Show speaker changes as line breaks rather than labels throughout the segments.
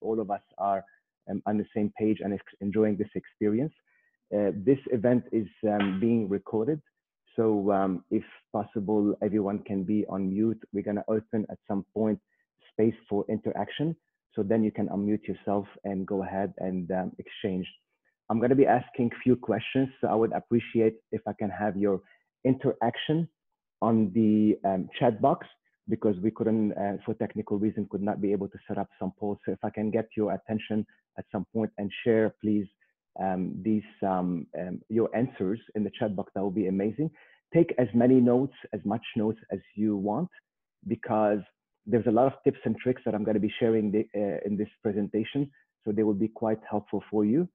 all of us are um, on the same page and enjoying this experience. Uh, this event is um, being recorded. So um, if possible, everyone can be on mute. We're gonna open at some point space for interaction. So then you can unmute yourself and go ahead and um, exchange. I'm gonna be asking a few questions. So I would appreciate if I can have your interaction on the um, chat box because we couldn't, uh, for technical reason, could not be able to set up some polls. So if I can get your attention at some point and share, please, um, these um, um, your answers in the chat box, that would be amazing. Take as many notes, as much notes as you want, because there's a lot of tips and tricks that I'm going to be sharing the, uh, in this presentation. So they will be quite helpful for you.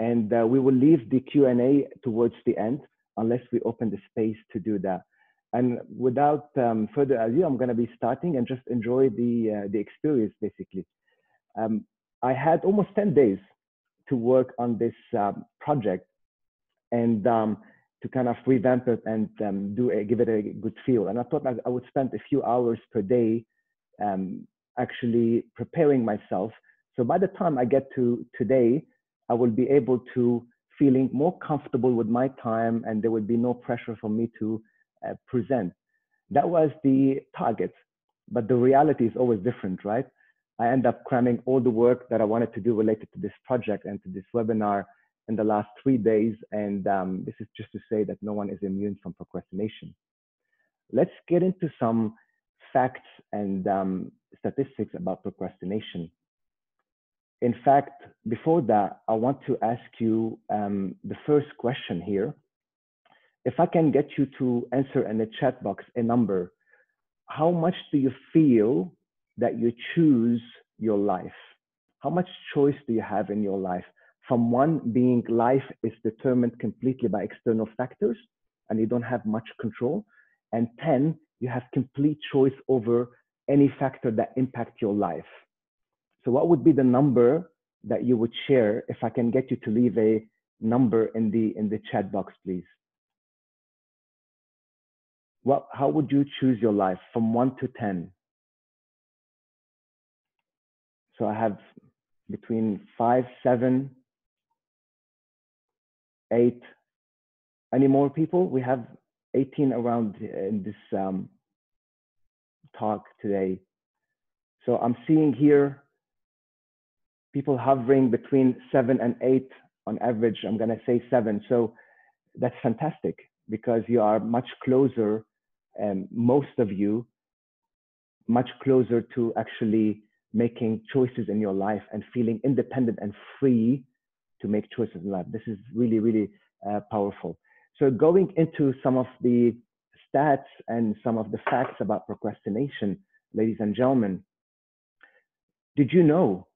And uh, we will leave the Q&A towards the end, unless we open the space to do that. And without um, further ado, I'm going to be starting and just enjoy the uh, the experience. Basically, um, I had almost 10 days to work on this um, project and um, to kind of revamp it and um, do a, give it a good feel. And I thought I would spend a few hours per day um, actually preparing myself. So by the time I get to today, I will be able to feeling more comfortable with my time, and there will be no pressure for me to present. That was the target, but the reality is always different, right? I end up cramming all the work that I wanted to do related to this project and to this webinar in the last three days. And um, this is just to say that no one is immune from procrastination. Let's get into some facts and um, statistics about procrastination. In fact, before that, I want to ask you um, the first question here if I can get you to answer in the chat box a number, how much do you feel that you choose your life? How much choice do you have in your life? From one being life is determined completely by external factors and you don't have much control. And 10, you have complete choice over any factor that impact your life. So what would be the number that you would share if I can get you to leave a number in the in the chat box, please? What, how would you choose your life from one to 10? So I have between five, seven, eight. Any more people? We have 18 around in this um, talk today. So I'm seeing here people hovering between seven and eight on average. I'm going to say seven. So that's fantastic because you are much closer um, most of you much closer to actually making choices in your life and feeling independent and free to make choices in life. This is really, really uh, powerful. So going into some of the stats and some of the facts about procrastination, ladies and gentlemen, did you know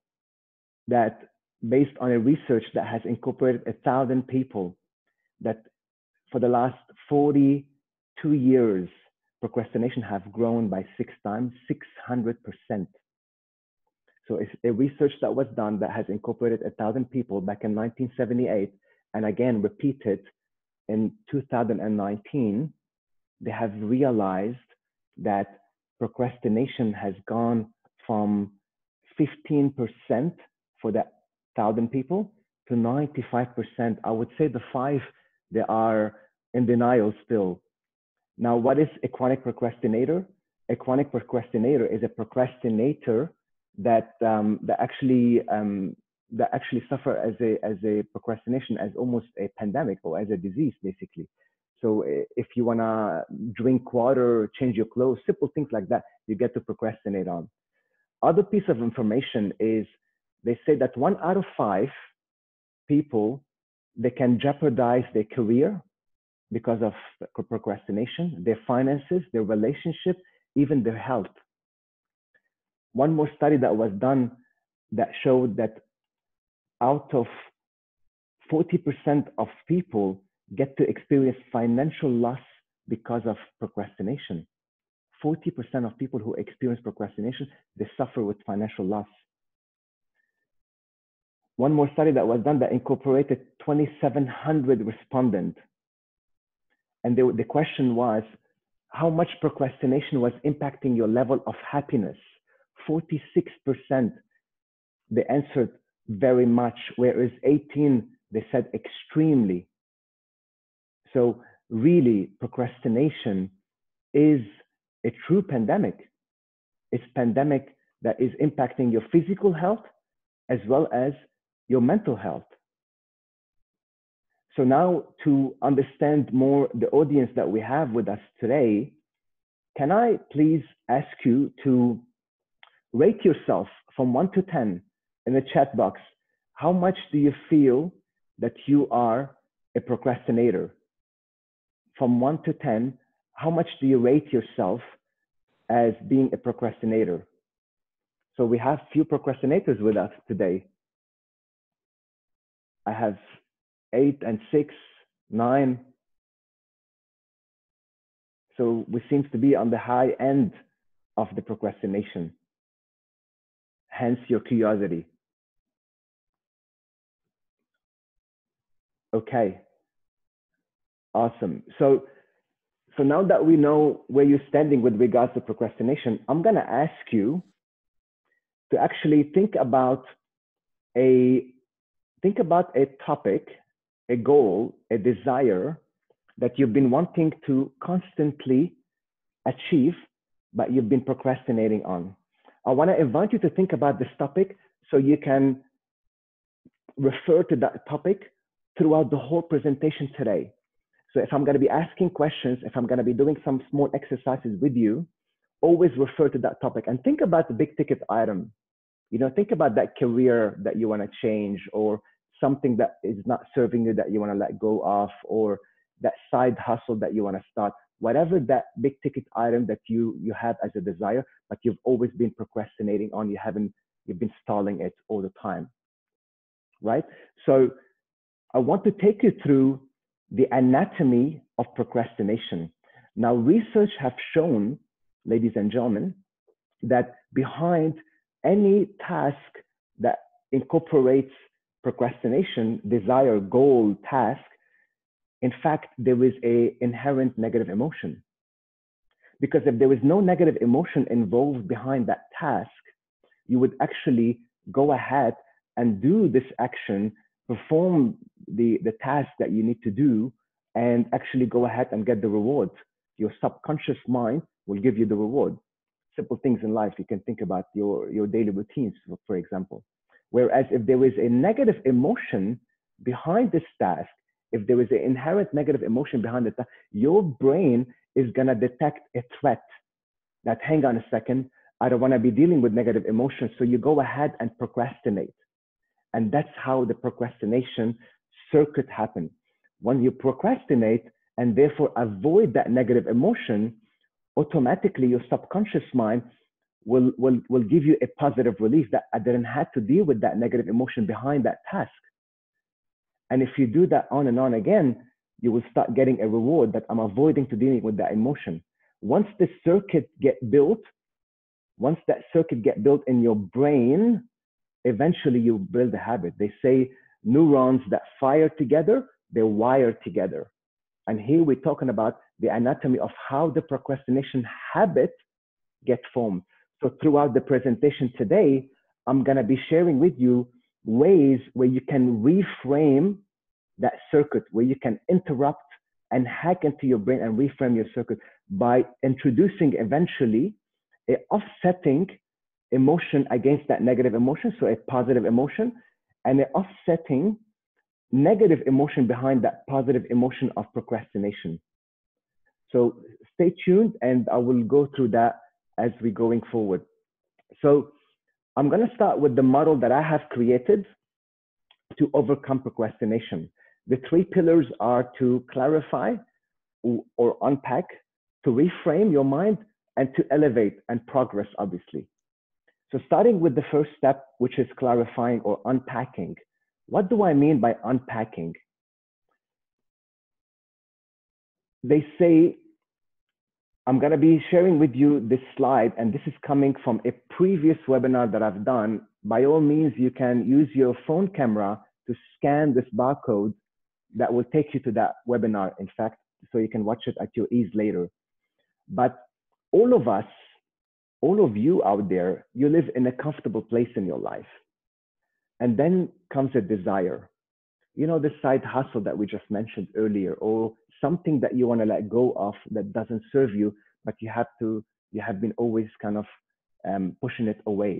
that based on a research that has incorporated a thousand people that for the last 42 years, procrastination have grown by six times, 600%. So it's a research that was done that has incorporated a thousand people back in 1978 and again repeated in 2019, they have realized that procrastination has gone from 15% for that thousand people to 95%. I would say the five, they are in denial still. Now, what is a chronic procrastinator? A chronic procrastinator is a procrastinator that um, that actually um, that actually suffer as a as a procrastination as almost a pandemic or as a disease, basically. So if you wanna drink water, change your clothes, simple things like that, you get to procrastinate on. Other piece of information is they say that one out of five people they can jeopardize their career because of procrastination, their finances, their relationship, even their health. One more study that was done that showed that out of 40% of people get to experience financial loss because of procrastination. 40% of people who experience procrastination, they suffer with financial loss. One more study that was done that incorporated 2,700 respondents and the, the question was how much procrastination was impacting your level of happiness 46% they answered very much, whereas 18, they said extremely. So really, procrastination is a true pandemic. It's pandemic that is impacting your physical health as well as your mental health. So now to understand more the audience that we have with us today, can I please ask you to rate yourself from one to 10 in the chat box? How much do you feel that you are a procrastinator? From one to 10, how much do you rate yourself as being a procrastinator? So we have few procrastinators with us today. I have eight and six, nine. So we seems to be on the high end of the procrastination. Hence your curiosity. Okay. Awesome. So so now that we know where you're standing with regards to procrastination, I'm gonna ask you to actually think about a think about a topic, a goal, a desire that you've been wanting to constantly achieve, but you've been procrastinating on. I want to invite you to think about this topic so you can refer to that topic throughout the whole presentation today. So if I'm going to be asking questions, if I'm going to be doing some small exercises with you, always refer to that topic and think about the big ticket item. You know, think about that career that you want to change or something that is not serving you that you want to let go of or that side hustle that you want to start whatever that big ticket item that you you have as a desire but you've always been procrastinating on you haven't you've been stalling it all the time right? So i want to take you through the anatomy of procrastination. Now research have shown ladies and gentlemen that behind any task that incorporates procrastination, desire, goal, task, in fact, there is a inherent negative emotion. Because if there is no negative emotion involved behind that task, you would actually go ahead and do this action, perform the, the task that you need to do, and actually go ahead and get the reward. Your subconscious mind will give you the reward. Simple things in life you can think about your, your daily routines, for example. Whereas if there is a negative emotion behind this task, if there is an inherent negative emotion behind it, your brain is going to detect a threat that, hang on a second, I don't want to be dealing with negative emotions. So you go ahead and procrastinate. And that's how the procrastination circuit happens. When you procrastinate and therefore avoid that negative emotion, automatically your subconscious mind will, will, will give you a positive relief that I didn't have to deal with that negative emotion behind that task. And if you do that on and on again, you will start getting a reward that I'm avoiding to dealing with that emotion. Once the circuit get built, once that circuit get built in your brain, eventually you build a habit. They say neurons that fire together, they wire together. And here we're talking about the anatomy of how the procrastination habit get formed. So throughout the presentation today, I'm going to be sharing with you ways where you can reframe that circuit, where you can interrupt and hack into your brain and reframe your circuit by introducing eventually a offsetting emotion against that negative emotion, so a positive emotion, and an offsetting negative emotion behind that positive emotion of procrastination. So stay tuned and I will go through that as we're going forward. So I'm going to start with the model that I have created to overcome procrastination. The three pillars are to clarify or unpack, to reframe your mind, and to elevate and progress, obviously. So starting with the first step, which is clarifying or unpacking. What do I mean by unpacking? They say I'm going to be sharing with you this slide, and this is coming from a previous webinar that I've done. By all means, you can use your phone camera to scan this barcode that will take you to that webinar, in fact, so you can watch it at your ease later. But all of us, all of you out there, you live in a comfortable place in your life. And then comes a desire. You know, the side hustle that we just mentioned earlier, or something that you want to let go of that doesn't serve you, but you have to, you have been always kind of um, pushing it away.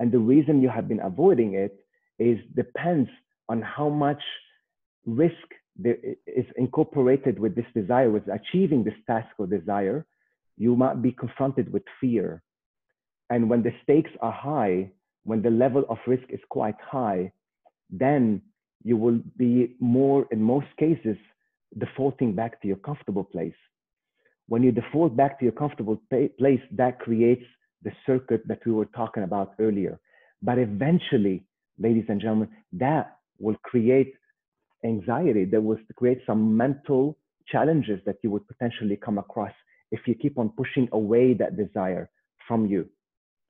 And the reason you have been avoiding it is depends on how much risk there is incorporated with this desire, with achieving this task or desire, you might be confronted with fear. And when the stakes are high, when the level of risk is quite high, then you will be more, in most cases, defaulting back to your comfortable place. When you default back to your comfortable place, that creates the circuit that we were talking about earlier. But eventually, ladies and gentlemen, that will create anxiety, that will create some mental challenges that you would potentially come across if you keep on pushing away that desire from you.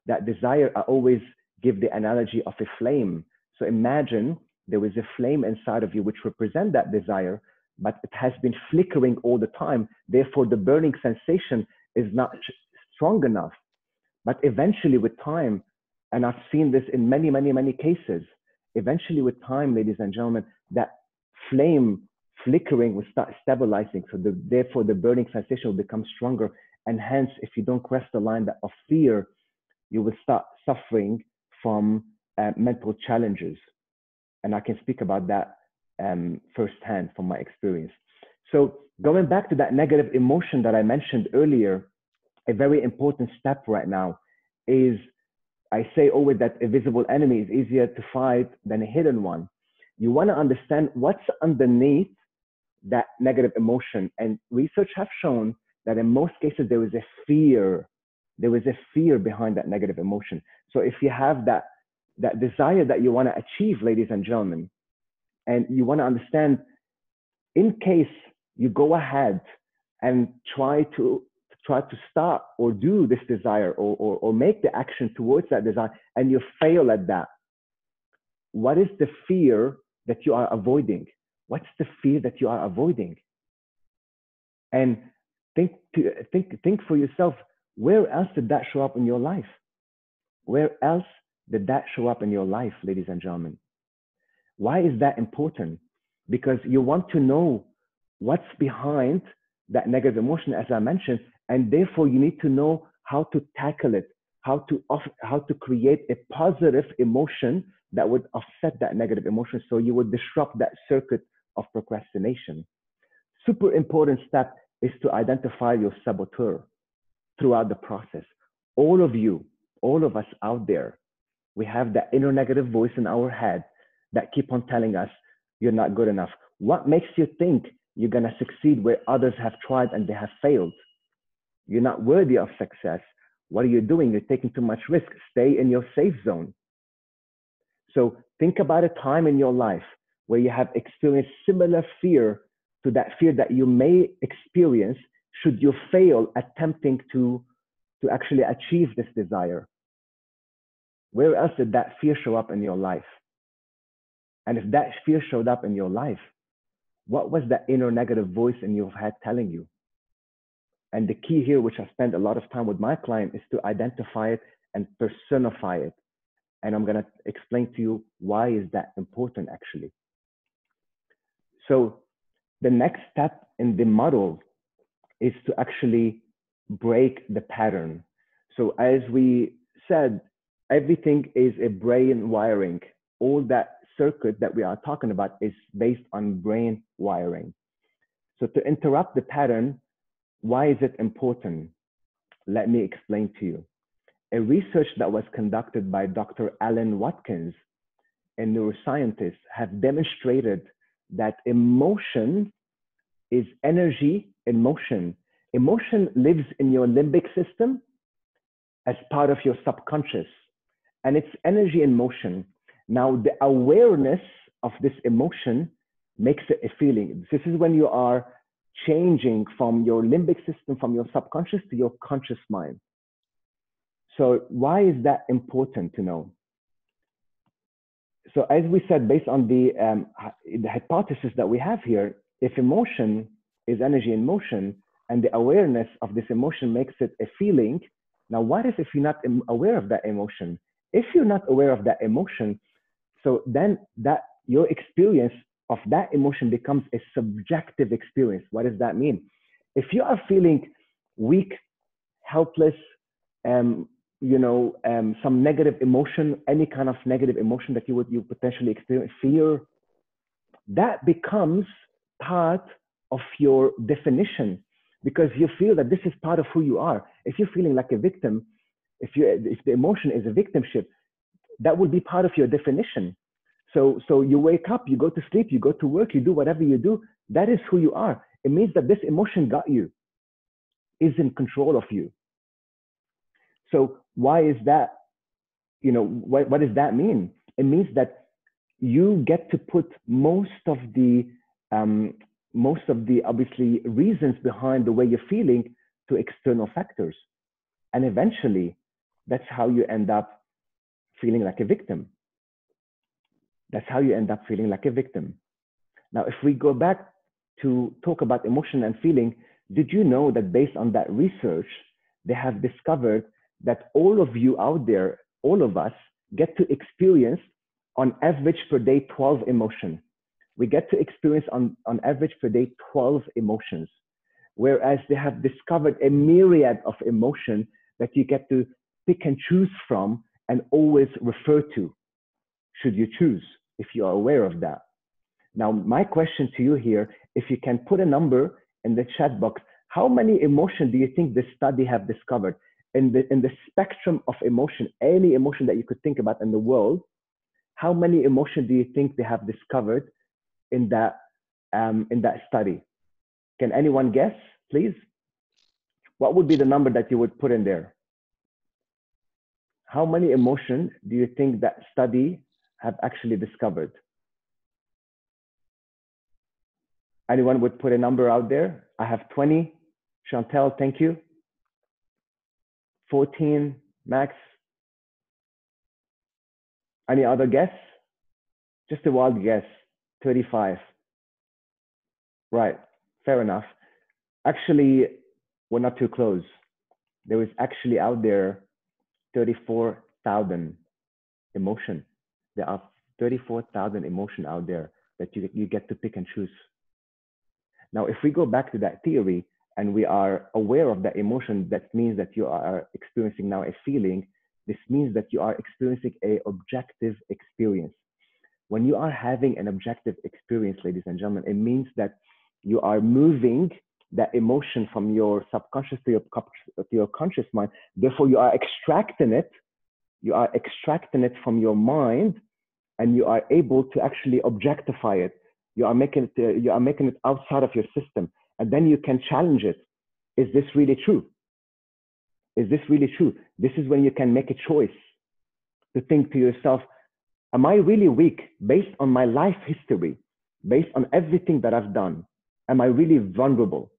That desire, I always give the analogy of a flame. So imagine there is a flame inside of you which represent that desire, but it has been flickering all the time. Therefore, the burning sensation is not strong enough. But eventually, with time, and I've seen this in many, many, many cases, eventually, with time, ladies and gentlemen, that flame flickering will start stabilizing. So the, therefore, the burning sensation will become stronger. And hence, if you don't cross the line of fear, you will start suffering from uh, mental challenges. And I can speak about that um, firsthand from my experience. So going back to that negative emotion that I mentioned earlier, a very important step right now is I say always that a visible enemy is easier to fight than a hidden one. You want to understand what's underneath that negative emotion. And research have shown that in most cases, there is a fear. There is a fear behind that negative emotion. So if you have that, that desire that you want to achieve, ladies and gentlemen, and you want to understand, in case you go ahead and try to try to start or do this desire or, or, or make the action towards that desire and you fail at that, what is the fear that you are avoiding? What's the fear that you are avoiding? And think, think, think for yourself, where else did that show up in your life? Where else did that show up in your life, ladies and gentlemen? Why is that important? Because you want to know what's behind that negative emotion, as I mentioned, and therefore you need to know how to tackle it, how to off, how to create a positive emotion that would offset that negative emotion, so you would disrupt that circuit of procrastination. Super important step is to identify your saboteur throughout the process. All of you, all of us out there, we have that inner negative voice in our head that keep on telling us you're not good enough. What makes you think you're going to succeed where others have tried and they have failed? You're not worthy of success. What are you doing? You're taking too much risk. Stay in your safe zone. So think about a time in your life where you have experienced similar fear to that fear that you may experience should you fail attempting to, to actually achieve this desire. Where else did that fear show up in your life? And if that fear showed up in your life, what was that inner negative voice in your head telling you? And the key here, which I spend a lot of time with my client, is to identify it and personify it. And I'm going to explain to you why is that important actually. So the next step in the model is to actually break the pattern. So as we said, everything is a brain wiring. All that circuit that we are talking about is based on brain wiring. So to interrupt the pattern, why is it important? Let me explain to you. A research that was conducted by Dr. Alan Watkins, a neuroscientist, have demonstrated that emotion is energy in motion. Emotion lives in your limbic system as part of your subconscious, and it's energy in motion. Now, the awareness of this emotion makes it a feeling. This is when you are changing from your limbic system, from your subconscious to your conscious mind. So, why is that important to know? So, as we said, based on the, um, the hypothesis that we have here, if emotion is energy in motion and the awareness of this emotion makes it a feeling, now what if if you're not aware of that emotion? If you're not aware of that emotion, So then that your experience of that emotion becomes a subjective experience. What does that mean? If you are feeling weak, helpless, um, you know, um, some negative emotion, any kind of negative emotion that you would you potentially experience, fear, that becomes part of your definition because you feel that this is part of who you are. If you're feeling like a victim, if you if the emotion is a victimship, that will be part of your definition. So so you wake up, you go to sleep, you go to work, you do whatever you do. That is who you are. It means that this emotion got you, is in control of you. So why is that? You know, what, what does that mean? It means that you get to put most of the um, most of the obviously reasons behind the way you're feeling to external factors, and eventually, that's how you end up feeling like a victim. That's how you end up feeling like a victim. Now, if we go back to talk about emotion and feeling, did you know that based on that research, they have discovered that all of you out there, all of us, get to experience on average per day 12 emotions. We get to experience on, on average per day 12 emotions, whereas they have discovered a myriad of emotion that you get to pick and choose from and always refer to, should you choose, if you are aware of that. Now, my question to you here, if you can put a number in the chat box, how many emotions do you think this study have discovered? in the in the spectrum of emotion, any emotion that you could think about in the world, how many emotion do you think they have discovered in that um, in that study? Can anyone guess, please? What would be the number that you would put in there? How many emotion do you think that study have actually discovered? Anyone would put a number out there? I have 20. Chantel, thank you. 14 max. Any other guess? Just a wild guess. 35. Right, fair enough. Actually, we're not too close. There is actually out there 34,000 emotion. There are 34,000 emotion out there that you, you get to pick and choose. Now, if we go back to that theory, and we are aware of that emotion, that means that you are experiencing now a feeling. This means that you are experiencing a objective experience. When you are having an objective experience, ladies and gentlemen, it means that you are moving that emotion from your subconscious to your, to your conscious mind. Therefore, you are extracting it. You are extracting it from your mind, and you are able to actually objectify it. You are making it. Uh, you are making it outside of your system and then you can challenge it. Is this really true? Is this really true? This is when you can make a choice to think to yourself, am I really weak based on my life history, based on everything that I've done? Am I really vulnerable?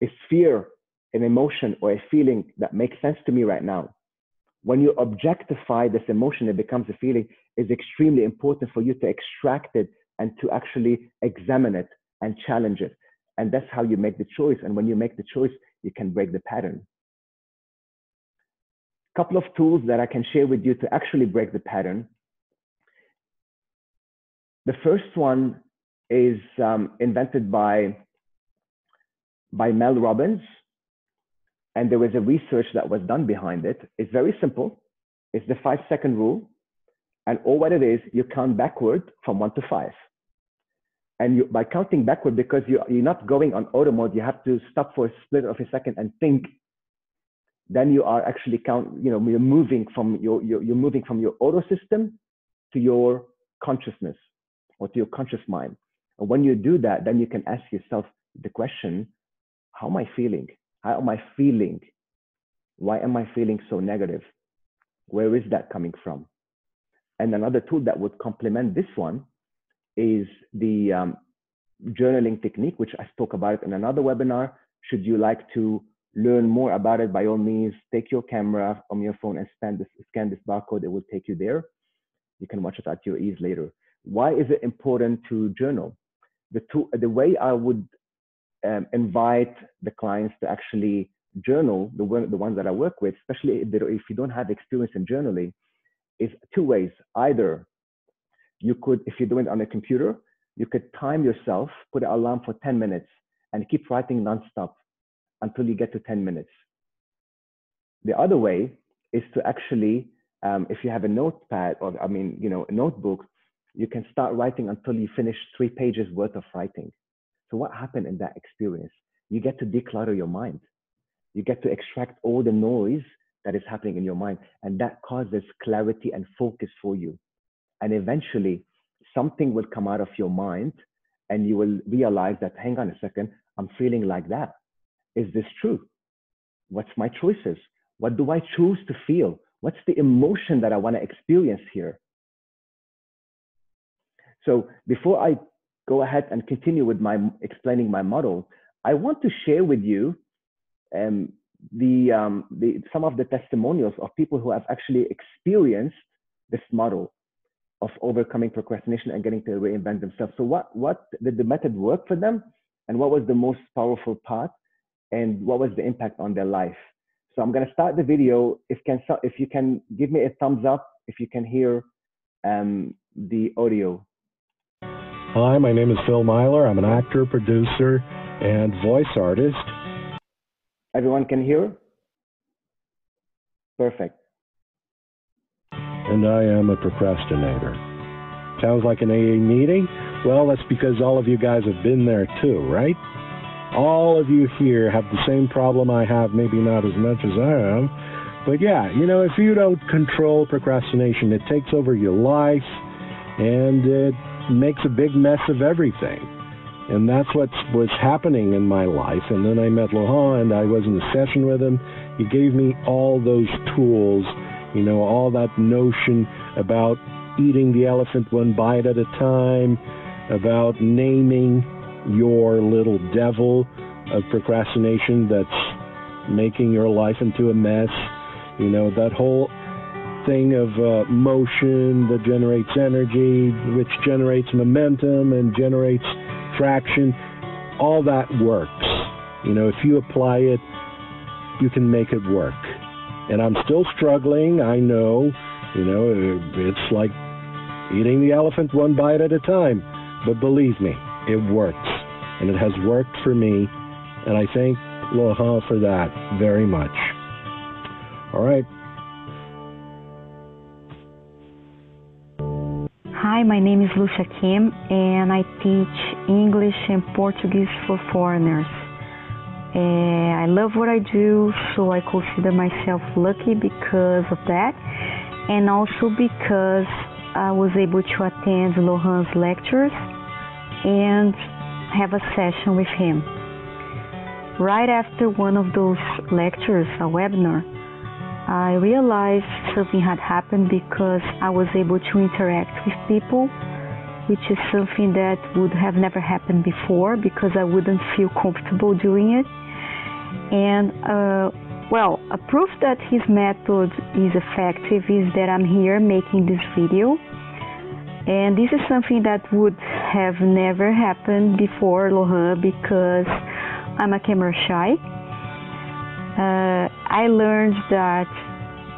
Is fear an emotion or a feeling that makes sense to me right now? When you objectify this emotion, it becomes a feeling, is extremely important for you to extract it and to actually examine it and challenge it. And that's how you make the choice. And when you make the choice, you can break the pattern. A couple of tools that I can share with you to actually break the pattern. The first one is um, invented by, by Mel Robbins. And there was a research that was done behind it. It's very simple. It's the five second rule. And all what it is, you count backward from one to five and you, by counting backward, because you, you're not going on auto mode, you have to stop for a split of a second and think. Then you are actually count, you know, you're moving from your, you're, you're moving from your auto system to your consciousness or to your conscious mind. And when you do that, then you can ask yourself the question, how am I feeling? How am I feeling? Why am I feeling so negative? Where is that coming from? And another tool that would complement this one is the um, journaling technique, which I spoke about in another webinar. Should you like to learn more about it, by all means, take your camera on your phone and scan this, scan this barcode. It will take you there. You can watch it at your ease later. Why is it important to journal? The, two, the way I would um, invite the clients to actually journal, the, the ones that I work with, especially if, if you don't have experience in journaling, is two ways. Either you could, if you're doing it on a computer, you could time yourself, put an alarm for 10 minutes, and keep writing nonstop until you get to 10 minutes. The other way is to actually, um, if you have a notepad or, I mean, you know, a notebook, you can start writing until you finish three pages worth of writing. So what happened in that experience? You get to declutter your mind. You get to extract all the noise that is happening in your mind, and that causes clarity and focus for you. And eventually, something will come out of your mind, and you will realize that, hang on a second, I'm feeling like that. Is this true? What's my choices? What do I choose to feel? What's the emotion that I want to experience here? So before I go ahead and continue with my explaining my model, I want to share with you um, the, um, the, some of the testimonials of people who have actually experienced this model of overcoming procrastination and getting to reinvent themselves. So what, what did the method work for them? And what was the most powerful part? And what was the impact on their life? So I'm going to start the video. If can, if you can give me a thumbs up, if you can hear um, the audio.
Hi, my name is Phil Myler. I'm an actor, producer, and voice artist.
Everyone can hear? Perfect.
And I am a procrastinator. Sounds like an AA meeting? Well, that's because all of you guys have been there too, right? All of you here have the same problem I have, maybe not as much as I am. But yeah, you know, if you don't control procrastination, it takes over your life and it makes a big mess of everything. And that's what was happening in my life. And then I met Laurent and I was in a session with him. He gave me all those tools, you know, all that notion about eating the elephant one bite at a time, about naming your little devil of procrastination that's making your life into a mess. You know, that whole thing of uh, motion that generates energy, which generates momentum and generates traction. All that works. You know, if you apply it, you can make it work. And I'm still struggling. I know, you know, it's like eating the elephant one bite at a time. But believe me, it works. And it has worked for me. And I thank Laurent for that very much. All right.
Hi, my name is Lucia Kim, and I teach English and Portuguese for foreigners. And I love what I do, so I consider myself lucky because of that, and also because I was able to attend Laurent's lectures and have a session with him. Right after one of those lectures, a webinar, I realized something had happened because I was able to interact with people, which is something that would have never happened before because I wouldn't feel comfortable doing it. And uh, well, a proof that his method is effective is that I'm here making this video. And this is something that would have never happened before Laurent because I'm a camera shy uh, I learned that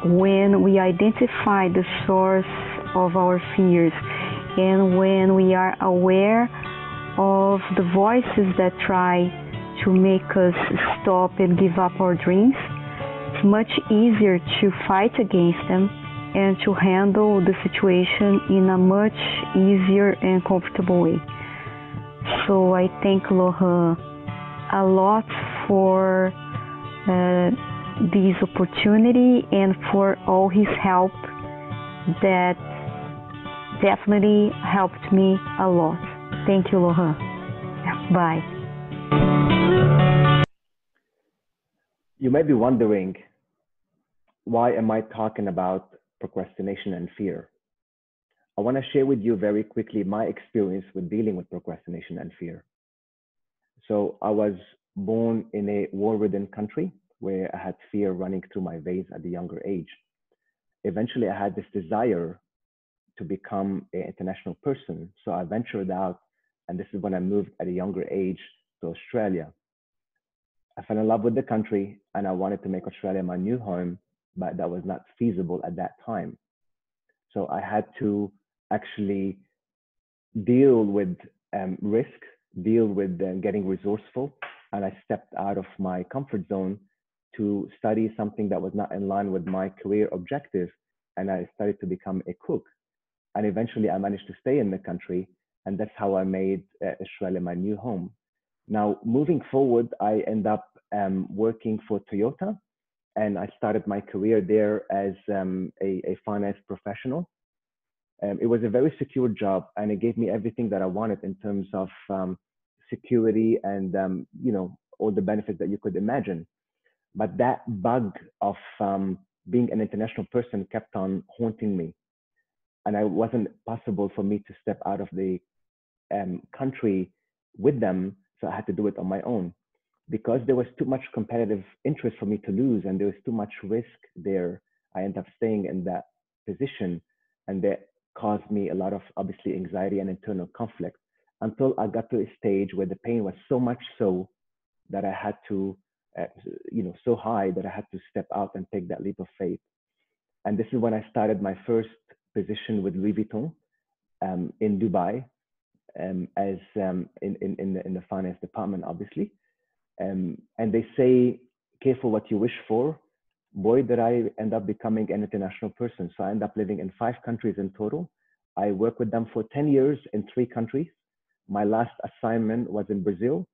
when we identify the source of our fears and when we are aware of the voices that try to make us stop and give up our dreams, it's much easier to fight against them and to handle the situation in a much easier and comfortable way. So I thank Laurent a lot for uh, this opportunity and for all his help that definitely helped me a lot. Thank you, Laurent. Bye.
You may be wondering, why am I talking about procrastination and fear? I want to share with you very quickly my experience with dealing with procrastination and fear. So I was born in a war-ridden country where I had fear running through my veins at a younger age. Eventually, I had this desire to become an international person. So I ventured out, and this is when I moved at a younger age to Australia. I fell in love with the country and I wanted to make Australia my new home, but that was not feasible at that time. So I had to actually deal with um, risk, deal with uh, getting resourceful, and I stepped out of my comfort zone to study something that was not in line with my career objective, and I started to become a cook. And eventually, I managed to stay in the country, and that's how I made uh, Australia my new home. Now, moving forward, I end up um, working for Toyota, and I started my career there as um, a, a, finance professional. Um, it was a very secure job, and it gave me everything that I wanted in terms of um, security and um, you know all the benefits that you could imagine. But that bug of um, being an international person kept on haunting me, and it wasn't possible for me to step out of the country with them, so I had to do it on my own because there was too much competitive interest for me to lose and there was too much risk there, I ended up staying in that position. And that caused me a lot of obviously anxiety and internal conflict until I got to a stage where the pain was so much so that I had to, uh, you know, so high that I had to step out and take that leap of faith. And this is when I started my first position with Louis Vuitton um, in Dubai um, as um, in, in, in, the, in the finance department, obviously. Um, and they say, careful what you wish for. Boy, did I end up becoming an international person. So I end up living in five countries in total. I worked with them for 10 years in three countries. My last assignment was in Brazil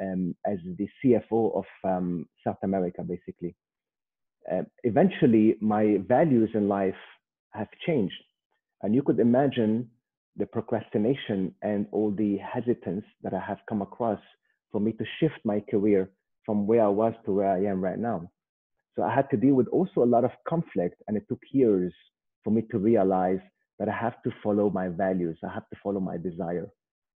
um, as the CFO of um, South America, basically. Uh, eventually, my values in life have changed. And you could imagine the procrastination and all the hesitance that I have come across for me to shift my career from where I was to where I am right now. So I had to deal with also a lot of conflict, and it took years for me to realize that I have to follow my values, I have to follow my desire.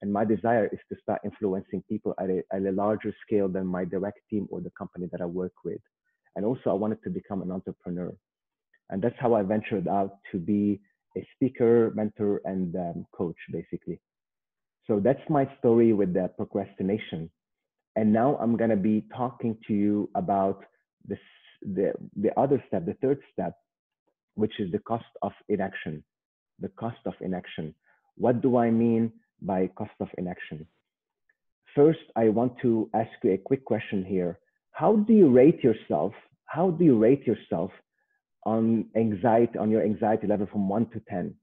And my desire is to start influencing people at a, at a larger scale than my direct team or the company that I work with. And also, I wanted to become an entrepreneur. And that's how I ventured out to be a speaker, mentor, and um, coach, basically. So that's my story with the procrastination. And now I'm going to be talking to you about this, the, the other step, the third step, which is the cost of inaction. The cost of inaction. What do I mean by cost of inaction? First, I want to ask you a quick question here. How do you rate yourself? How do you rate yourself on anxiety, on your anxiety level from one to 10,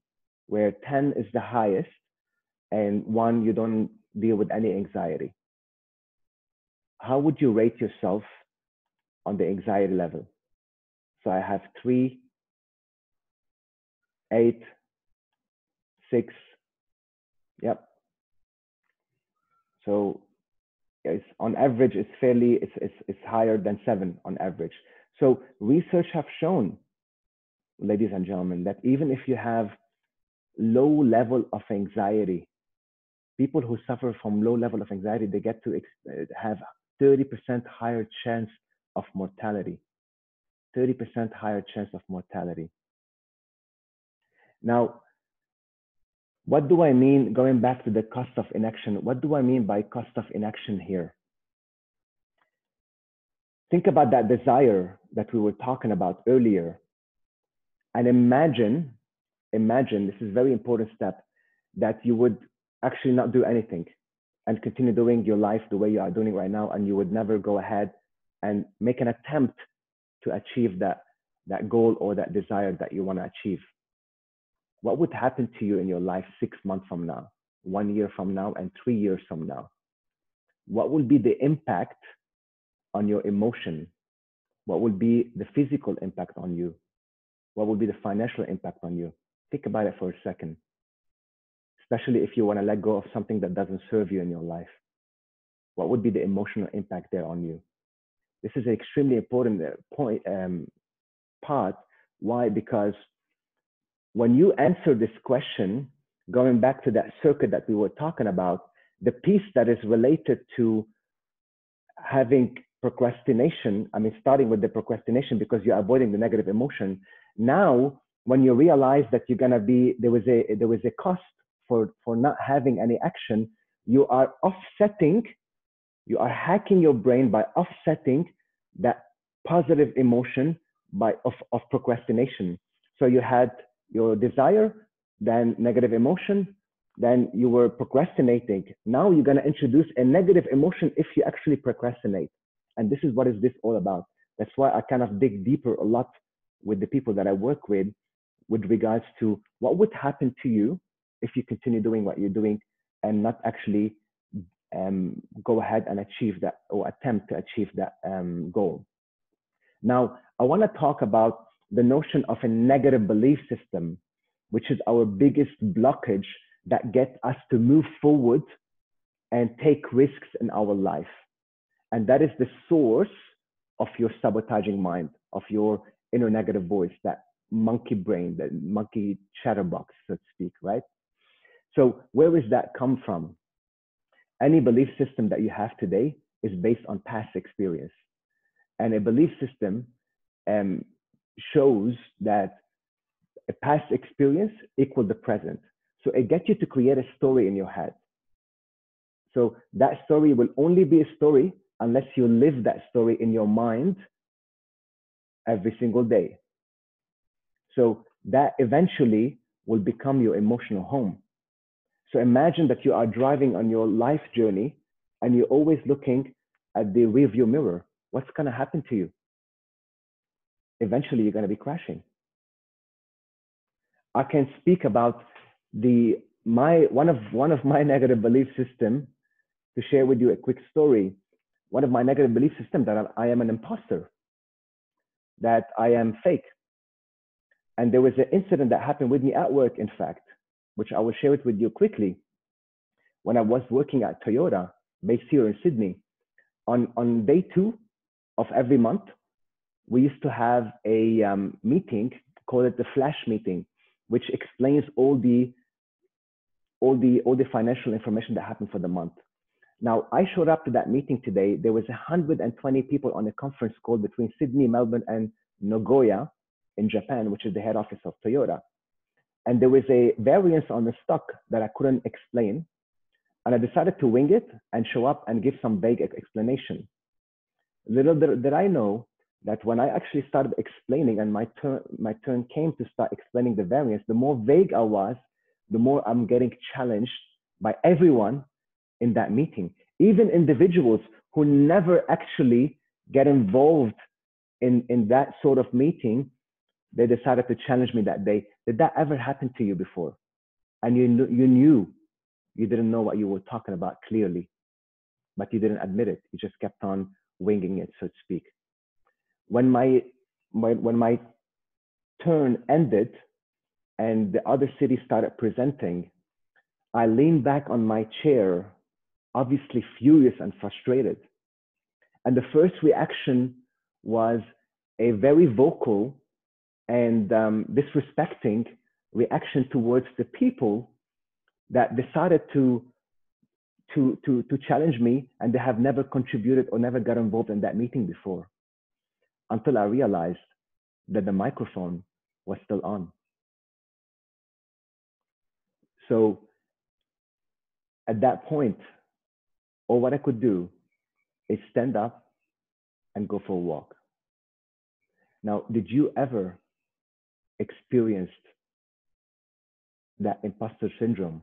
where 10 is the highest and one, you don't deal with any anxiety? how would you rate yourself on the anxiety level? So I have three, eight, six. Yep. So it's on average, it's fairly, it's, it's, it's higher than seven on average. So research have shown, ladies and gentlemen, that even if you have low level of anxiety, people who suffer from low level of anxiety, they get to uh, have 30% higher chance of mortality. 30% higher chance of mortality. Now, what do I mean, going back to the cost of inaction, what do I mean by cost of inaction here? Think about that desire that we were talking about earlier. And imagine, imagine, this is a very important step, that you would actually not do anything and continue doing your life the way you are doing it right now and you would never go ahead and make an attempt to achieve that that goal or that desire that you want to achieve what would happen to you in your life six months from now one year from now and three years from now what will be the impact on your emotion what will be the physical impact on you what will be the financial impact on you think about it for a second especially if you want to let go of something that doesn't serve you in your life? What would be the emotional impact there on you? This is an extremely important uh, point um, part. Why? Because when you answer this question, going back to that circuit that we were talking about, the piece that is related to having procrastination, I mean, starting with the procrastination because you're avoiding the negative emotion. Now, when you realize that you're gonna be there was a there was a cost for, for not having any action, you are offsetting, you are hacking your brain by offsetting that positive emotion by of, of procrastination. So you had your desire, then negative emotion, then you were procrastinating. Now you're going to introduce a negative emotion if you actually procrastinate. And this is what is this all about. That's why I kind of dig deeper a lot with the people that I work with, with regards to what would happen to you if you continue doing what you're doing and not actually um, go ahead and achieve that or attempt to achieve that um, goal. Now, I want to talk about the notion of a negative belief system, which is our biggest blockage that gets us to move forward and take risks in our life. And that is the source of your sabotaging mind, of your inner negative voice, that monkey brain, that monkey chatterbox, so to speak, right? So where does that come from? Any belief system that you have today is based on past experience. And a belief system um, shows that a past experience equal the present. So it gets you to create a story in your head. So that story will only be a story unless you live that story in your mind every single day. So that eventually will become your emotional home. So imagine that you are driving on your life journey and you're always looking at the rearview mirror. What's going to happen to you? Eventually, you're going to be crashing. I can speak about the my one of one of my negative belief system to share with you a quick story. One of my negative belief system that I am an imposter, that I am fake. And there was an incident that happened with me at work, in fact, which I will share it with you quickly. When I was working at Toyota, based here in Sydney, on, on day two of every month, we used to have a um, meeting, called it the flash meeting, which explains all the all the all the financial information that happened for the month. Now, I showed up to that meeting today. There was 120 people on a conference call between Sydney, Melbourne, and Nagoya in Japan, which is the head office of Toyota and there was a variance on the stock that I couldn't explain. And I decided to wing it and show up and give some vague explanation. Little did I know that when I actually started explaining and my turn, my turn came to start explaining the variance, the more vague I was, the more I'm getting challenged by everyone in that meeting, even individuals who never actually get involved in, in that sort of meeting they decided to challenge me that day. Did that ever happen to you before? And you knew, you knew you didn't know what you were talking about clearly, but you didn't admit it. You just kept on winging it, so to speak. When my, my when my turn ended and the other cities started presenting, I leaned back on my chair, obviously furious and frustrated. And the first reaction was a very vocal and um, disrespecting reaction towards the people that decided to to to to challenge me and they have never contributed or never got involved in that meeting before until i realized that the microphone was still on so at that point all what i could do is stand up and go for a walk now did you ever experienced that imposter syndrome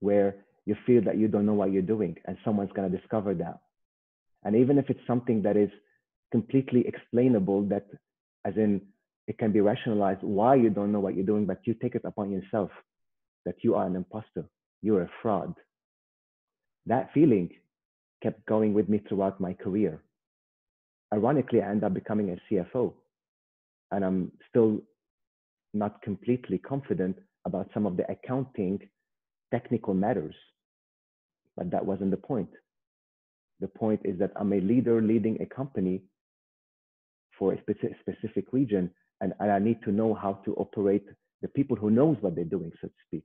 where you feel that you don't know what you're doing and someone's going to discover that. And even if it's something that is completely explainable, that as in it can be rationalized why you don't know what you're doing, but you take it upon yourself that you are an imposter, you're a fraud. That feeling kept going with me throughout my career. Ironically, I end up becoming a CFO, and I'm still not completely confident about some of the accounting technical matters. But that wasn't the point. The point is that I'm a leader leading a company for a specific region, and, and I need to know how to operate the people who knows what they're doing, so to speak.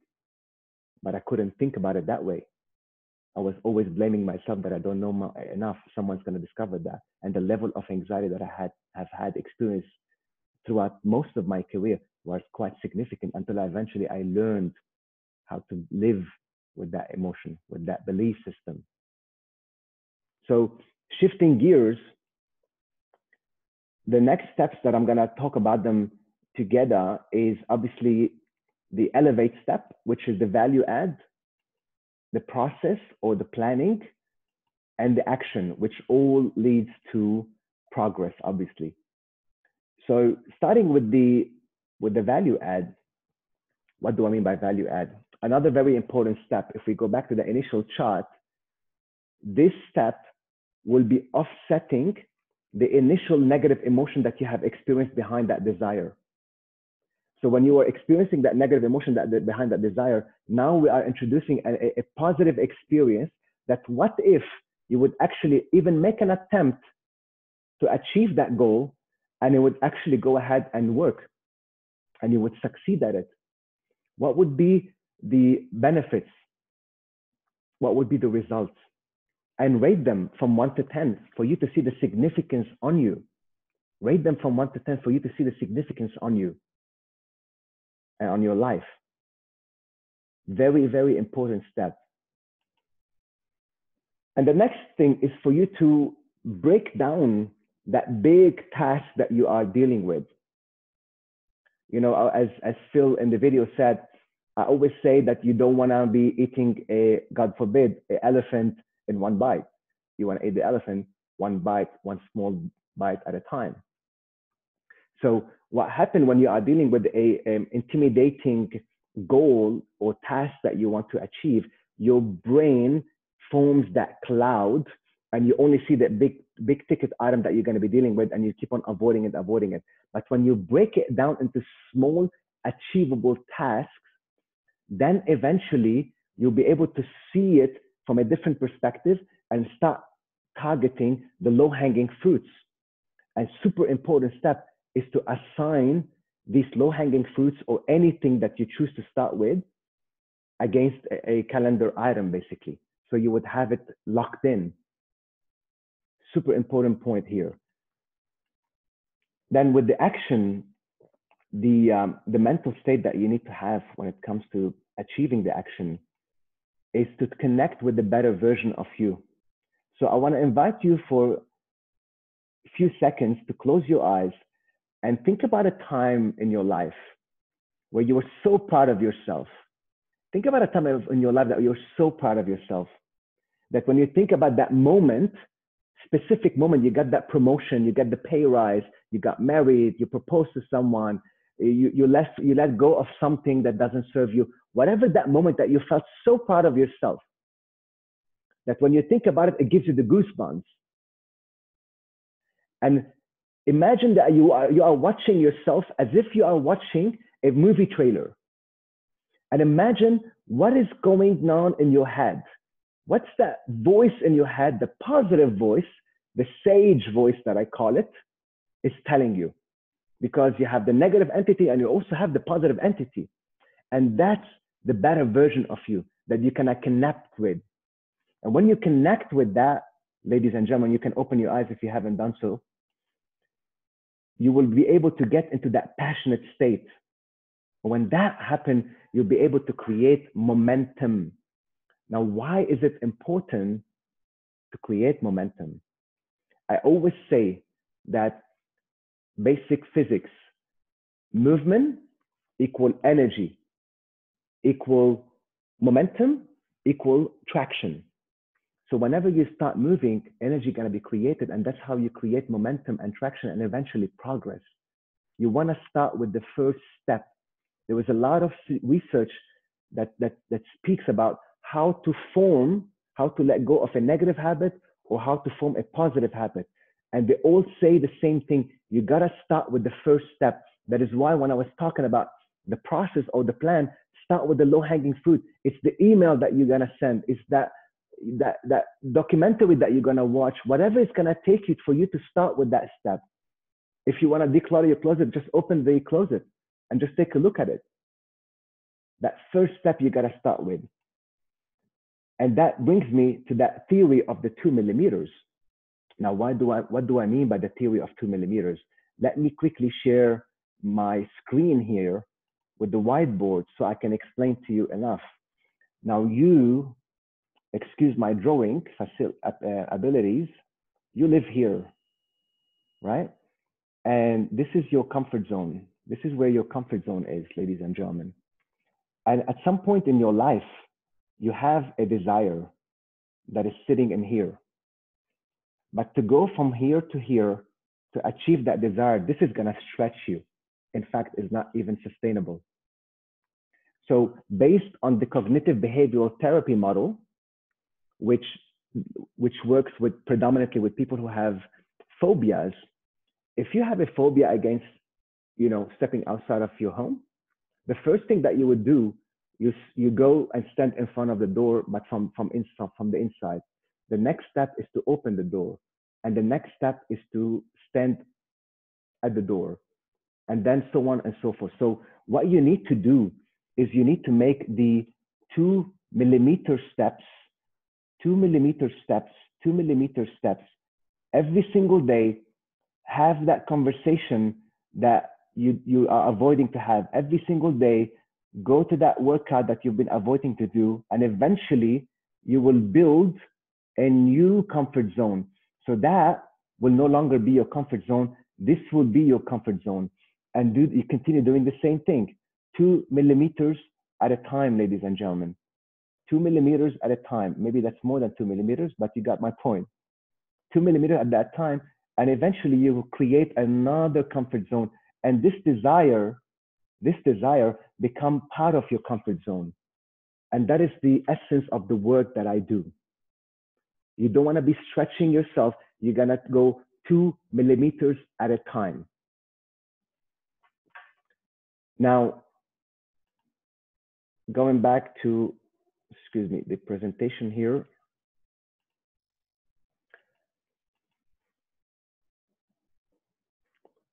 But I couldn't think about it that way. I was always blaming myself that I don't know my, enough. Someone's going to discover that, and the level of anxiety that I had have had experienced throughout most of my career was quite significant until I eventually I learned how to live with that emotion, with that belief system. So shifting gears, the next steps that I'm gonna talk about them together is obviously the elevate step, which is the value add. the process or the planning, and the action, which all leads to progress, obviously. So starting with the with the value add, what do I mean by value add? Another very important step, if we go back to the initial chart, this step will be offsetting the initial negative emotion that you have experienced behind that desire. So when you are experiencing that negative emotion that behind that desire, now we are introducing a, a positive experience that what if you would actually even make an attempt to achieve that goal and it would actually go ahead and work and you would succeed at it? What would be the benefits? What would be the results? And rate them from one to 10 for you to see the significance on you. Rate them from one to 10 for you to see the significance on you and on your life. Very, very important step. And the next thing is for you to break down that big task that you are dealing with. You know, as, as Phil in the video said, I always say that you don't want to be eating a, God forbid, an elephant in one bite. You want to eat the elephant one bite, one small bite at a time. So what happens when you are dealing with a um, intimidating goal or task that you want to achieve, your brain forms that cloud and you only see that big big ticket item that you're going to be dealing with and you keep on avoiding it avoiding it but when you break it down into small achievable tasks then eventually you'll be able to see it from a different perspective and start targeting the low hanging fruits. And super important step is to assign these low hanging fruits or anything that you choose to start with against a, calendar item basically. So you would have it locked in. Super important point here. Then with the action, the, um, the mental state that you need to have when it comes to achieving the action is to connect with the better version of you. So I want to invite you for a few seconds to close your eyes and think about a time in your life where you were so proud of yourself. Think about a time in your life that you're so proud of yourself that when you think about that moment, specific moment you got that promotion you got the pay rise you got married you proposed to someone Eh, you, you let you let go of something that doesn't serve you. Whatever that moment that you felt so proud of yourself that when you think about it it gives you the goosebumps. And imagine that you are you are watching yourself as if you are watching a movie trailer. And imagine what is going on in your head. What's that voice in your head, the positive voice, the sage voice that I call it, is telling you? Because you have the negative entity and you also have the positive entity. And that's the better version of you that you can connect with. And when you connect with that, ladies and gentlemen, you can open your eyes if you haven't done so. You will be able to get into that passionate state. When that happens, you'll be able to create momentum now, why is it important to create momentum? I always say that basic physics, movement equal energy, equal momentum, equal traction. So whenever you start moving, energy gonna be created, and that's how you create momentum and traction and eventually progress. You wanna start with the first step. There was a lot of research that, that, that speaks about how to form, how to let go of a negative habit or how to form a positive habit. And they all say the same thing. You got to start with the first step. That is why when I was talking about the process or the plan, start with the low hanging fruit. It's the email that you're going to send. It's that, that, that documentary that you're going to watch, whatever it's going to take you for you to start with that step. If you want to declutter your closet, just open the closet and just take a look at it. That first step you got to start with. And that brings me to that theory of the two millimeters. Now, why do I, what do I mean by the theory of two millimeters? Let me quickly share my screen here with the whiteboard so I can explain to you enough. Now you, excuse my drawing uh, abilities, you live here, right? And this is your comfort zone. This is where your comfort zone is, ladies and gentlemen. And at some point in your life, you have a desire that is sitting in here. But to go from here to here to achieve that desire, this is going to stretch you. In fact, is not even sustainable. So based on the cognitive behavioral therapy model, which, which works with predominantly with people who have phobias, if you have a phobia against, you know, stepping outside of your home, the first thing that you would do, you, you go and stand in front of the door, but from, from, inside, from the inside. The next step is to open the door. And the next step is to stand at the door. And then so on and so forth. So what you need to do is you need to make the two millimeter steps, two millimeter steps, two millimeter steps every single day. Have that conversation that you, you are avoiding to have every single day. Go to that workout that you've been avoiding to do, and eventually you will build a new comfort zone. So that will no longer be your comfort zone. This will be your comfort zone. And do you continue doing the same thing two millimeters at a time, ladies and gentlemen. Two millimeters at a time. Maybe that's more than two millimeters, but you got my point. Two millimeters at that time, and eventually you will create another comfort zone. And this desire, this desire become part of your comfort zone. And that is the essence of the work that I do. You don't want to be stretching yourself. You're going to go two millimeters at a time. Now, going back to, excuse me, the presentation here.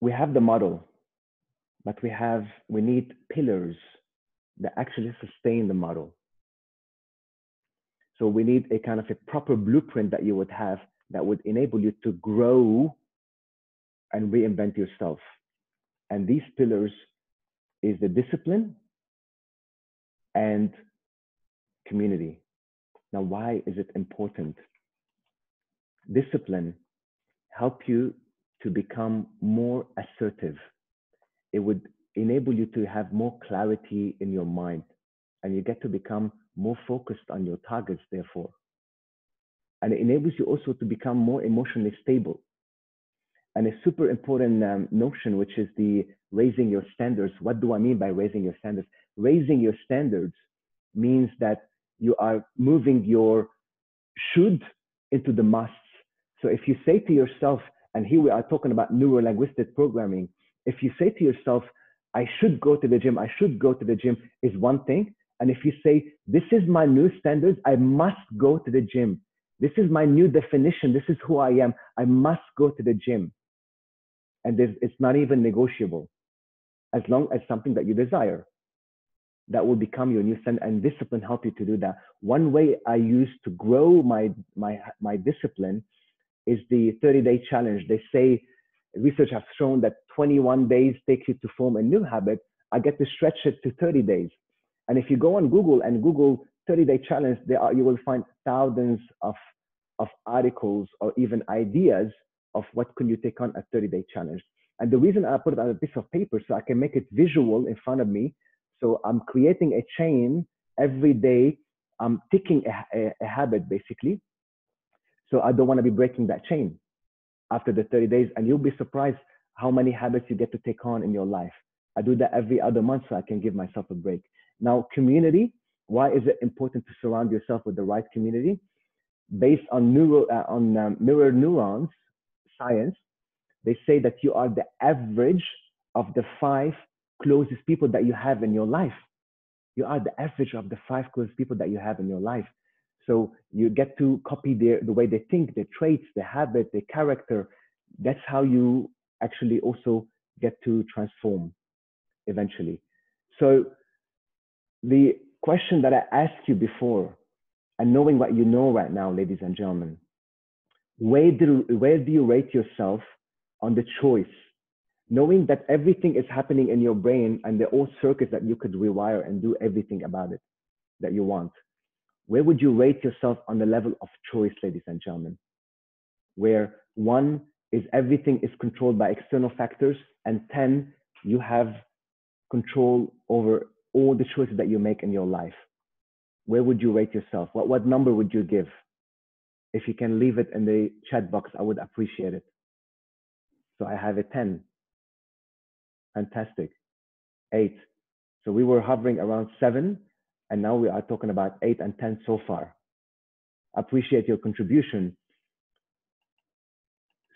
We have the model, but we have, we need pillars that actually sustain the model. So we need a kind of a proper blueprint that you would have that would enable you to grow and reinvent yourself. And these pillars is the discipline and community. Now, why is it important? Discipline help you to become more assertive. It would enable you to have more clarity in your mind and you get to become more focused on your targets, therefore. And it enables you also to become more emotionally stable. And a super important um, notion, which is the raising your standards. What do I mean by raising your standards? raising your standards means that you are moving your should into the musts. So if you say to yourself, and here we are talking about neuro-linguistic programming, if you say to yourself, I should go to the gym, I should go to the gym is one thing. And if you say, this is my new standards, I must go to the gym. This is my new definition. This is who I am. I must go to the gym. And it's not even negotiable as long as something that you desire that will become your new standard and discipline help you to do that. One way I use to grow my, my, my discipline is the 30 day challenge. They say research has shown that 21 days takes you to form a new habit. I get to stretch it to 30 days. And if you go on Google and Google 30 day challenge, there are, you will find thousands of, of articles or even ideas of what can you take on a 30 day challenge. And the reason I put it on a piece of paper so I can make it visual in front of me so I'm creating a chain every day. I'm ticking a, a, a habit basically. So I don't want to be breaking that chain after the 30 days. And you'll be surprised how many habits you get to take on in your life. I do that every other month so I can give myself a break. Now, community, why is it important to surround yourself with the right community? Based on, neuro, uh, on um, mirror neurons science, they say that you are the average of the five closest people that you have in your life. You are the average of the five closest people that you have in your life. So you get to copy their, the way they think, their traits, their habit, their character. That's how you actually also get to transform eventually. So the question that I asked you before, and knowing what you know right now, ladies and gentlemen, where do, where do you rate yourself on the choice knowing that everything is happening in your brain and the old circuits that you could rewire and do everything about it that you want. Where would you rate yourself on the level of choice, ladies and gentlemen? Where one is everything is controlled by external factors, and 10, you have control over all the choices that you make in your life. where would you rate yourself? What, what number would you give? If you can leave it in the chat box, I would appreciate it. So I have a 10. Fantastic. Eight. So we were hovering around seven, and now we are talking about eight and 10 so far. Appreciate your contribution.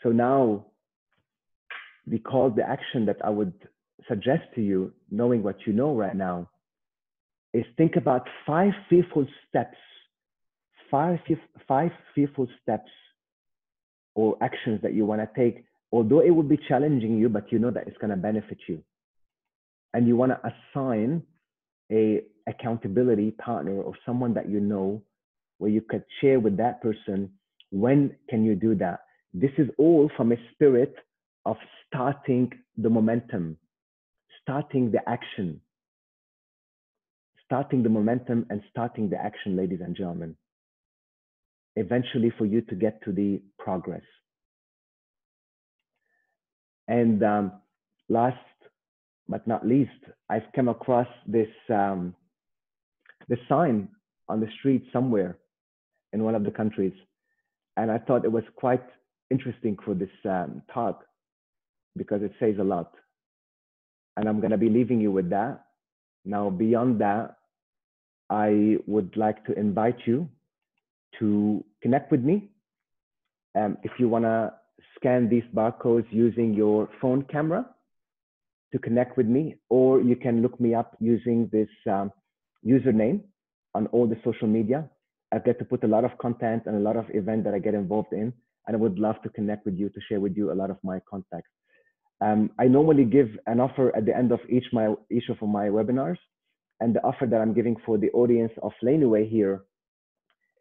So now the call the action that I would suggest to you, knowing what you know right now, is think about five fearful steps, five, five fearful steps or actions that you want to take, although it will be challenging you, but you know that it's going to benefit you. And you want to assign a accountability partner or someone that you know where you could share with that person when can you do that this is all from a spirit of starting the momentum, starting the action, starting the momentum and starting the action, ladies and gentlemen. Eventually, for you to get to the progress. And um, last but not least, I've come across this um, this sign on the street somewhere in one of the countries, and I thought it was quite interesting for this um, talk because it says a lot. And I'm going to be leaving you with that. Now, beyond that, I would like to invite you to connect with me. Um, if you want to scan these barcodes using your phone camera to connect with me, or you can look me up using this um, username on all the social media. I get to put a lot of content and a lot of event that I get involved in and I would love to connect with you to share with you a lot of my contacts. Um, I normally give an offer at the end of each my each of my webinars, and the offer that I'm giving for the audience of Laneway here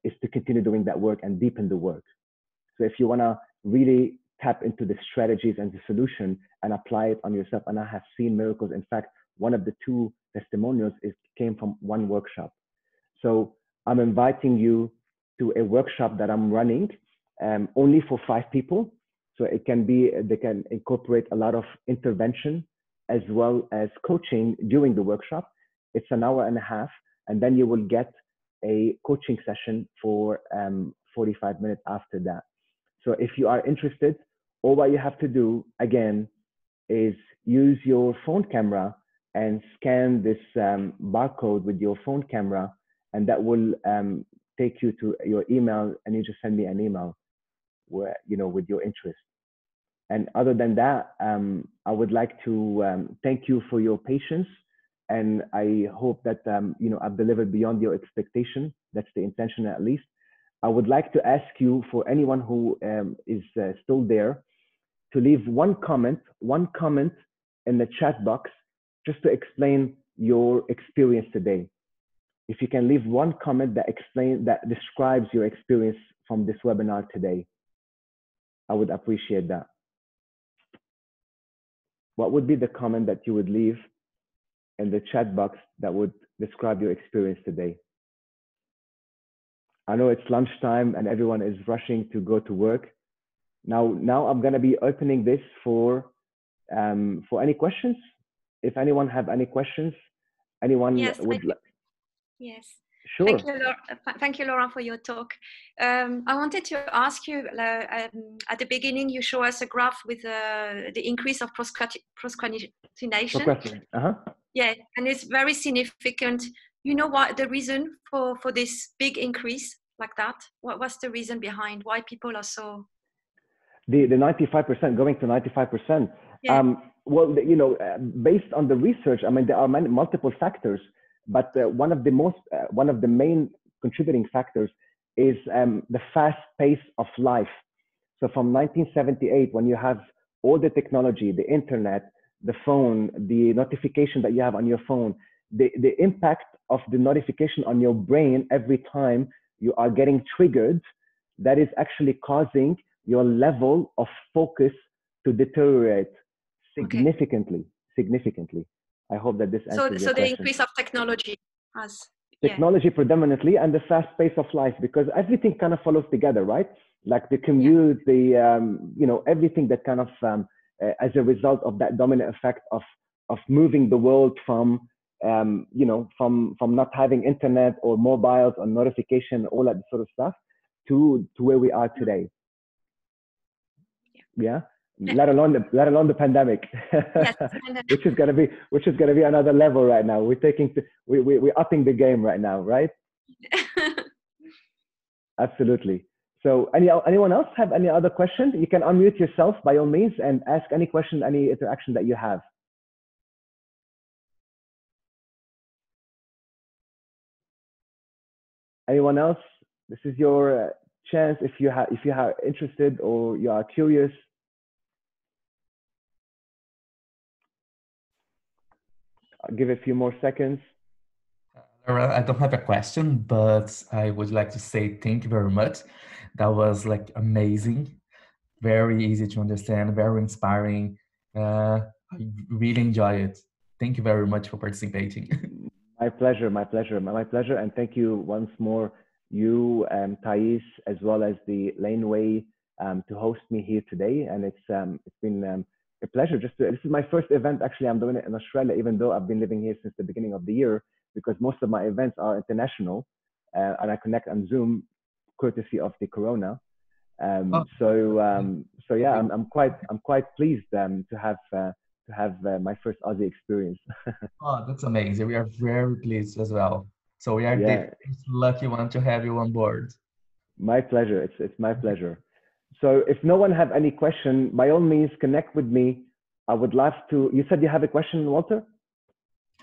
is to continue doing that work and deepen the work. So if you want to really tap into the strategies and the solution and apply it on yourself, and I have seen miracles. In fact, one of the two testimonials is came from one workshop. So I'm inviting you to a workshop that I'm running um, only for five people. So it can be, they can incorporate a lot of intervention as well as coaching during the workshop. It's an hour and a half, and then you will get a coaching session for um, 45 minutes after that. So if you are interested, all what you have to do again is use your phone camera and scan this um, barcode with your phone camera, and that will um, take you to your email, and you just send me an email where, you know, with your interest. And other than that, um, I would like to um, thank you for your patience. And I hope that, um, you know, I've delivered beyond your expectation. That's the intention at least. I would like to ask you for anyone who um, is uh, still there to leave one comment, one comment in the chat box just to explain your experience today. If you can leave one comment that explain that describes your experience from this webinar today. I would appreciate that. What would be the comment that you would leave in the chat box that would describe your experience today? I know it's lunchtime and everyone is rushing to go to work. Now, now I'm going to be opening this for um, for any questions. If anyone have any questions, anyone
yes,
would.
Yes.
Sure.
Thank you, Laura, thank you, Laura, for your talk. Um, I wanted to ask you uh, um, at the beginning, you show us a graph with uh, the increase of procrastination.
Uh-huh.
Yeah, and it's very significant. You know what the reason for, for this big increase like that? What was the reason behind why people are so?
The, the 95% going to 95%. Yeah. Um, well, you know, uh, based on the research, I mean, there are many, multiple factors but uh, one of the most, uh, one of the main contributing factors is um, the fast pace of life. So from 1978, when you have all the technology, the internet, the phone, the notification that you have on your phone, the, the impact of the notification on your brain every time you are getting triggered, that is actually causing your level of focus to deteriorate significantly, okay. significantly. I hope that this answers
so, so the increase of technology has
technology yeah. predominantly and the fast pace of life because everything kind of follows together, right? Like the commute, yeah. the um, you know everything that kind of um, uh, as a result of that dominant effect of of moving the world from um, you know, from from not having internet or mobiles or notification, all that sort of stuff, to to where we are today. Yeah. yeah? Let alone the let alone the pandemic, yes. which is gonna be which is gonna be another level right now. We're taking to, we we we're upping the game right now, right? Absolutely. So, any anyone else have any other questions? You can unmute yourself by all means and ask any question, any interaction that you have. Anyone else? This is your uh, chance if you have if you are interested or you are curious. I'll give a few more seconds.
I don't have a question, but I would like to say thank you very much. That was like amazing, very easy to understand, very inspiring. Uh, I really enjoy it. Thank you very much for participating.
my pleasure, my pleasure, my my pleasure, and thank you once more, you and Thais, as well as the Laneway, um, to host me here today. And it's um, it's been um, a pleasure. Just to, this is my first event. Actually, I'm doing it in Australia, even though I've been living here since the beginning of the year because most of my events are international uh, and I connect on Zoom courtesy of the Corona. Um, oh. So um, so yeah, I'm, I'm quite I'm quite pleased um, to have uh, to have uh, my first Aussie experience.
oh, that's amazing! We are very pleased as well. So we are yeah. the lucky one to have you on board.
My pleasure. It's it's my pleasure. So if no one have any question, by all means connect with me. I would love to. You said you have a question, Walter.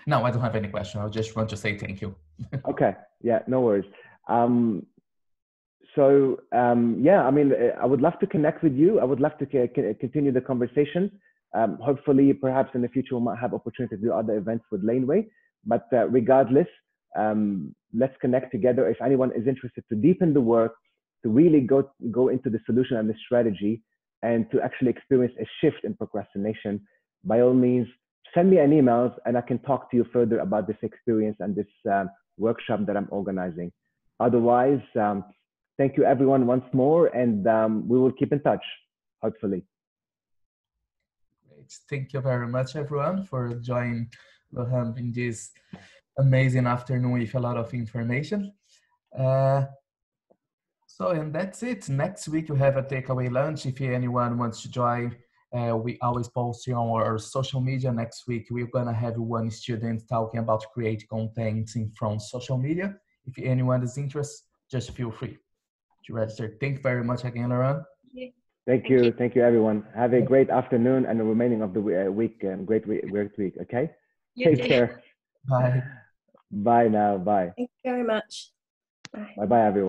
No, I don't have any question. I just want to say thank you.
okay. Yeah, no worries. Um, so um, yeah, I mean, I would love to connect with you. I would love to continue the conversation. Um, hopefully, perhaps in the future, we might have opportunity to do other events with Laneway. But uh, regardless, um, let's connect together. If anyone is interested to deepen the work, to really go go into the solution and the strategy, and to actually experience a shift in procrastination, by all means, send me an email and I can talk to you further about this experience and this um, workshop that I'm organizing. Otherwise, um, thank you everyone once more and um, we will keep in touch, hopefully.
Great. Thank you very much everyone for joining Laurent in this amazing afternoon with a lot of information. Uh, so, and that's it. Next week we have a takeaway lunch. If anyone wants to join, uh, we always post on our social media. Next week, we're gonna have one student talking about create content from social media. If anyone is interested, just feel free to register. Thank you very much again, Laurent.
Thank you. Thank you, everyone. Have a great afternoon and the remaining of the uh, week. Um, great, great week. Okay. You Take too. care.
Bye.
Bye now. Bye.
Thank you very much.
Bye. Bye bye, everyone.